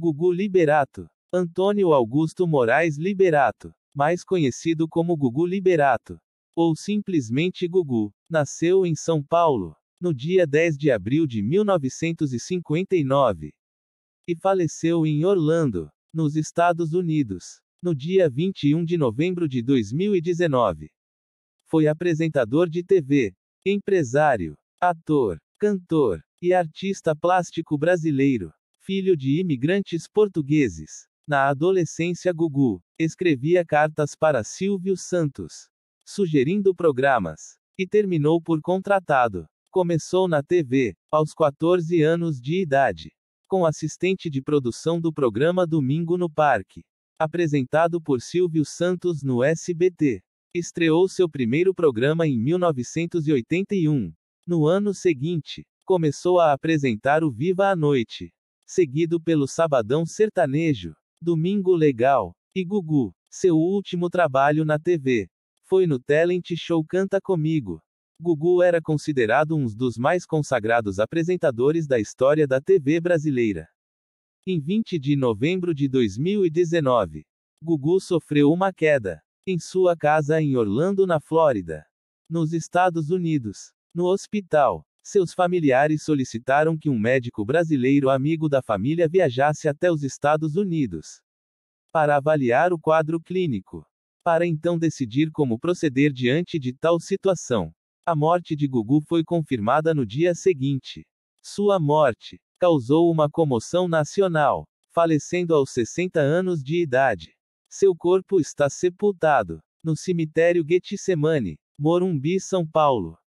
Gugu Liberato. Antônio Augusto Moraes Liberato, mais conhecido como Gugu Liberato, ou simplesmente Gugu, nasceu em São Paulo, no dia 10 de abril de 1959, e faleceu em Orlando, nos Estados Unidos, no dia 21 de novembro de 2019. Foi apresentador de TV, empresário, ator, cantor e artista plástico brasileiro, filho de imigrantes portugueses. Na adolescência, Gugu escrevia cartas para Silvio Santos, sugerindo programas, e terminou por contratado. Começou na TV, aos 14 anos de idade, com assistente de produção do programa Domingo no Parque, apresentado por Silvio Santos no SBT. Estreou seu primeiro programa em 1981. No ano seguinte, começou a apresentar o Viva a Noite, seguido pelo Sabadão Sertanejo, Domingo Legal e Gugu. Seu último trabalho na TV foi no talent show Canta Comigo. Gugu era considerado um dos mais consagrados apresentadores da história da TV brasileira. Em 20 de novembro de 2019, Gugu sofreu uma queda em sua casa em Orlando, na Flórida, nos Estados Unidos. No hospital, seus familiares solicitaram que um médico brasileiro amigo da família viajasse até os Estados Unidos para avaliar o quadro clínico, para então decidir como proceder diante de tal situação. A morte de Gugu foi confirmada no dia seguinte. Sua morte causou uma comoção nacional, falecendo aos 60 anos de idade. Seu corpo está sepultado no cemitério Getsemane, Morumbi, São Paulo.